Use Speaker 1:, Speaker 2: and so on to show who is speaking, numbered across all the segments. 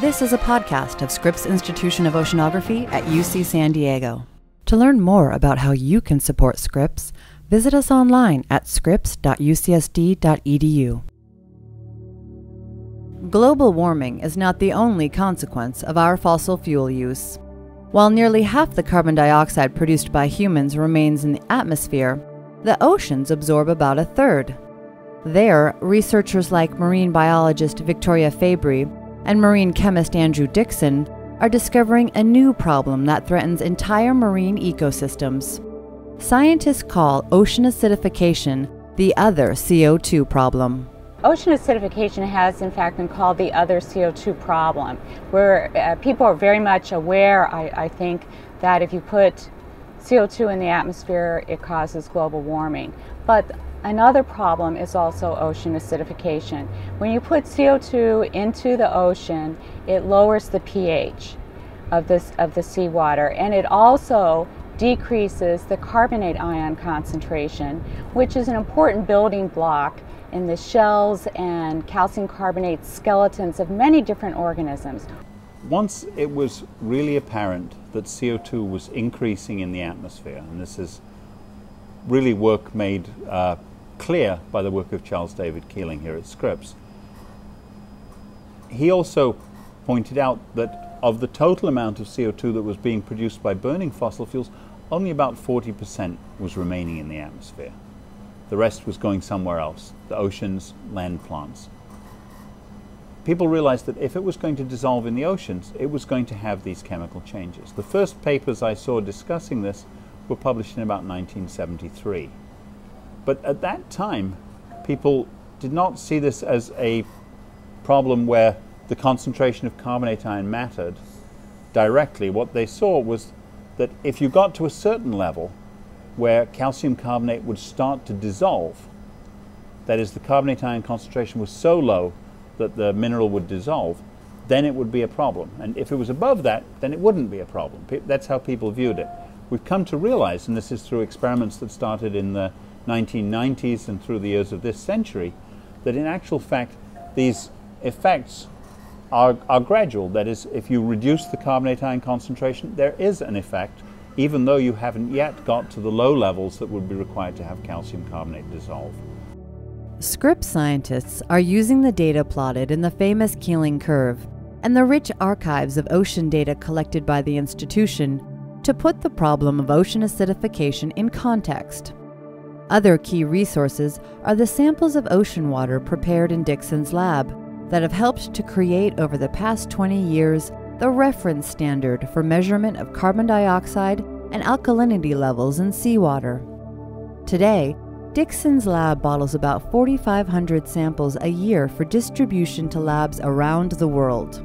Speaker 1: This is a podcast of Scripps Institution of Oceanography at UC San Diego. To learn more about how you can support Scripps, visit us online at scripps.ucsd.edu. Global warming is not the only consequence of our fossil fuel use. While nearly half the carbon dioxide produced by humans remains in the atmosphere, the oceans absorb about a third. There, researchers like marine biologist Victoria Fabry and marine chemist Andrew Dickson are discovering a new problem that threatens entire marine ecosystems. Scientists call ocean acidification the other CO2 problem.
Speaker 2: Ocean acidification has, in fact, been called the other CO2 problem, where uh, people are very much aware, I, I think, that if you put CO2 in the atmosphere, it causes global warming. But another problem is also ocean acidification. When you put CO2 into the ocean, it lowers the pH of, this, of the seawater and it also decreases the carbonate ion concentration, which is an important building block in the shells and calcium carbonate skeletons of many different organisms.
Speaker 3: Once it was really apparent that CO2 was increasing in the atmosphere, and this is really work made uh, clear by the work of Charles David Keeling here at Scripps. He also pointed out that of the total amount of CO2 that was being produced by burning fossil fuels, only about 40% was remaining in the atmosphere. The rest was going somewhere else, the oceans, land plants people realized that if it was going to dissolve in the oceans, it was going to have these chemical changes. The first papers I saw discussing this were published in about 1973. But at that time, people did not see this as a problem where the concentration of carbonate ion mattered directly. What they saw was that if you got to a certain level where calcium carbonate would start to dissolve, that is, the carbonate ion concentration was so low that the mineral would dissolve, then it would be a problem. And if it was above that, then it wouldn't be a problem. That's how people viewed it. We've come to realize, and this is through experiments that started in the 1990s and through the years of this century, that in actual fact, these effects are, are gradual. That is, if you reduce the carbonate ion concentration, there is an effect, even though you haven't yet got to the low levels that would be required to have calcium carbonate dissolve.
Speaker 1: Scripps scientists are using the data plotted in the famous Keeling curve and the rich archives of ocean data collected by the institution to put the problem of ocean acidification in context. Other key resources are the samples of ocean water prepared in Dickson's lab that have helped to create over the past 20 years the reference standard for measurement of carbon dioxide and alkalinity levels in seawater. Today, Dickson's lab bottles about 4,500 samples a year for distribution to labs around the world.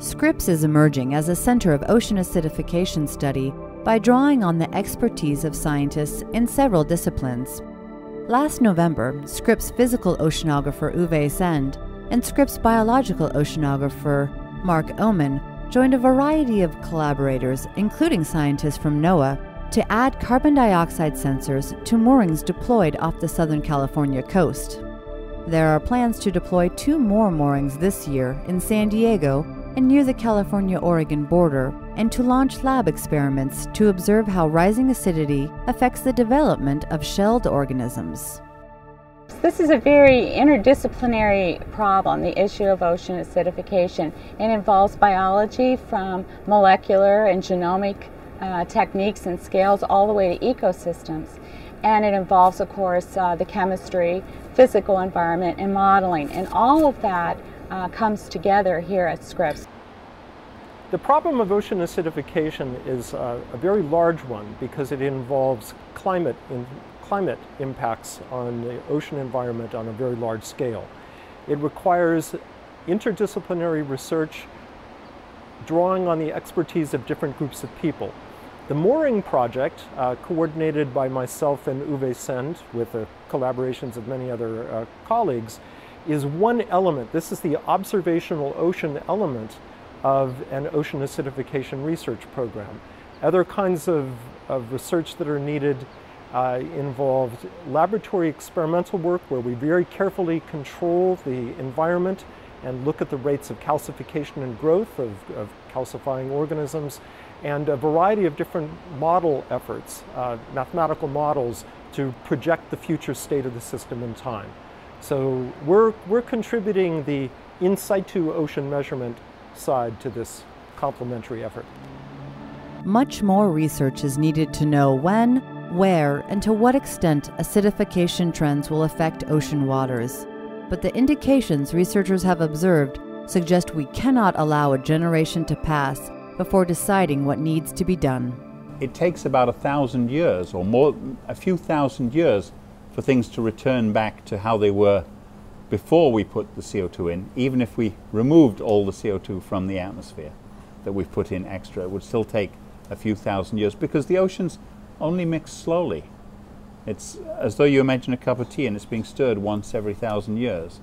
Speaker 1: Scripps is emerging as a center of ocean acidification study by drawing on the expertise of scientists in several disciplines. Last November, Scripps physical oceanographer Uwe Send and Scripps biological oceanographer Mark Ohman joined a variety of collaborators, including scientists from NOAA, to add carbon dioxide sensors to moorings deployed off the Southern California coast. There are plans to deploy two more moorings this year in San Diego and near the California Oregon border, and to launch lab experiments to observe how rising acidity affects the development of shelled organisms.
Speaker 2: This is a very interdisciplinary problem, the issue of ocean acidification. It involves biology from molecular and genomic uh, techniques and scales all the way to ecosystems. And it involves, of course, uh, the chemistry, physical environment, and modeling. And all of that uh, comes together here at Scripps.
Speaker 4: The problem of ocean acidification is uh, a very large one because it involves climate, in, climate impacts on the ocean environment on a very large scale. It requires interdisciplinary research drawing on the expertise of different groups of people. The mooring project, uh, coordinated by myself and Uwe Send with the collaborations of many other uh, colleagues, is one element. This is the observational ocean element of an ocean acidification research program. Other kinds of, of research that are needed uh, involved laboratory experimental work where we very carefully control the environment and look at the rates of calcification and growth of, of calcifying organisms and a variety of different model efforts, uh, mathematical models to project the future state of the system in time. So we're, we're contributing the in situ ocean measurement side to this complementary effort.
Speaker 1: Much more research is needed to know when, where, and to what extent acidification trends will affect ocean waters. But the indications researchers have observed suggest we cannot allow a generation to pass before deciding what needs to be done.
Speaker 3: It takes about a thousand years or more, a few thousand years for things to return back to how they were before we put the CO2 in, even if we removed all the CO2 from the atmosphere that we've put in extra, it would still take a few thousand years because the oceans only mix slowly. It's as though you imagine a cup of tea and it's being stirred once every thousand years.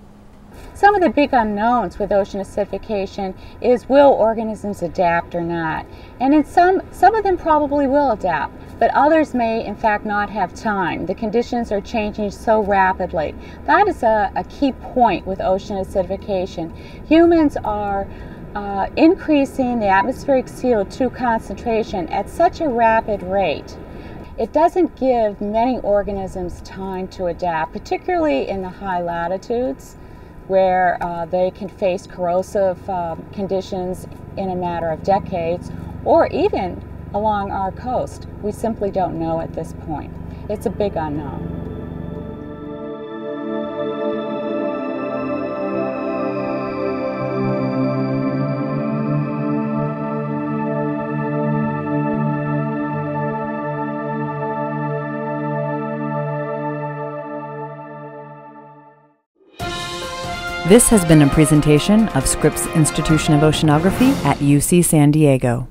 Speaker 2: Some of the big unknowns with ocean acidification is will organisms adapt or not? And in some, some of them probably will adapt, but others may in fact not have time. The conditions are changing so rapidly. That is a, a key point with ocean acidification. Humans are uh, increasing the atmospheric CO2 concentration at such a rapid rate it doesn't give many organisms time to adapt, particularly in the high latitudes where uh, they can face corrosive uh, conditions in a matter of decades, or even along our coast. We simply don't know at this point. It's a big unknown.
Speaker 1: This has been a presentation of Scripps Institution of Oceanography at UC San Diego.